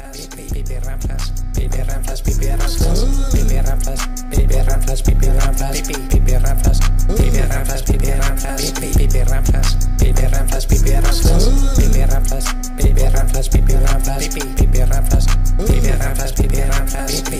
pipi rampas, pipi rampas, pipi rampas, pipi rampas, pipi rampas, pipi rampas, pipi rampas, pipi rampas, pipi rampas, pipi rampas, pipi rampas, pipi rampas, pipi rampas, pipi rampas, pipi rampas, pipi rampas, pipi rampas, pipi rampas, pipi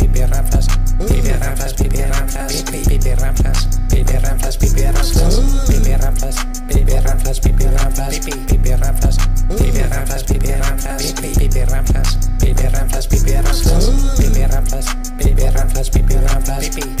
pipi rampas, pipi rampas, pipi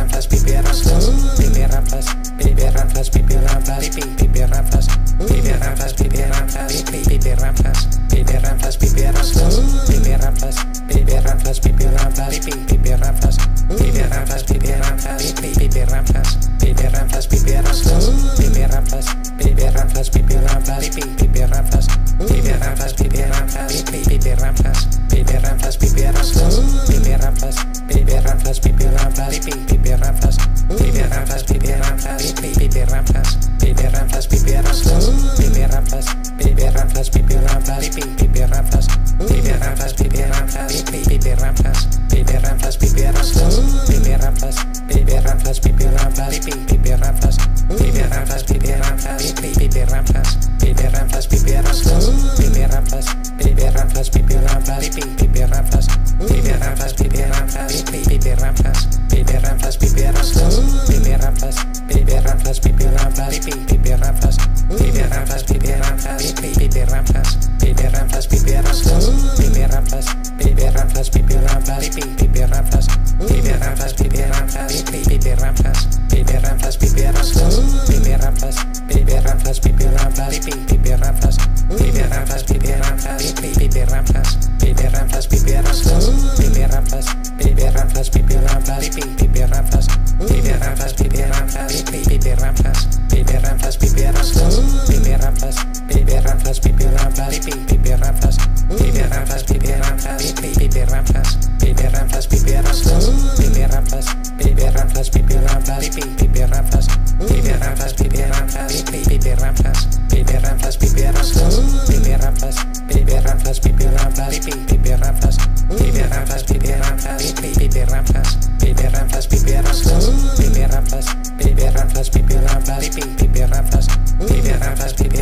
pipi rampas, pipi rampas, pipi rampas, pipi pipi rampas, pipi rampas, pipi rampas, baby rampas, baby rampas, baby rampas, baby rampas, baby rampas, baby rampas, baby rampas, baby rampas, baby rampas, baby rampas, baby rampas, baby rampas, baby rampas, baby rampas, baby rampas, baby rampas, baby rampas, baby rampas, baby rampas, baby rampas, baby rampas, baby rampas, baby rampas, baby rampas, baby rampas, baby rampas, baby rampas, baby rampas, baby rampas, baby rampas, baby rampas, baby rampas, baby rampas, baby rampas, baby rampas, baby rampas, baby rampas, baby baby rampas, baby rampas, baby rampas, baby rampas, baby rampas, baby rampas, baby rampas, baby rampas, baby rampas, baby rampas, baby rampas, baby rampas, baby rampas, baby rampas, baby rampas, baby rampas, baby rampas, baby rampas, baby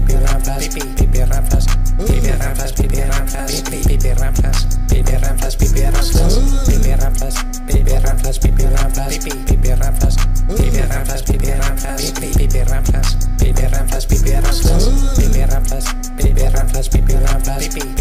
baby rampas, baby rampas, baby rampas, baby rampas, baby rampas, baby rampas, baby rampas, baby rampas, baby rampas, baby rampas, baby rampas, baby rampas, baby rampas, baby rampas, baby rampas, baby rampas, baby rampas, baby rampas, baby rampas, baby